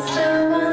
still